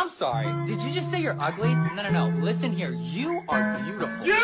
I'm sorry. Did you just say you're ugly? No, no, no. Listen here. You are beautiful. You!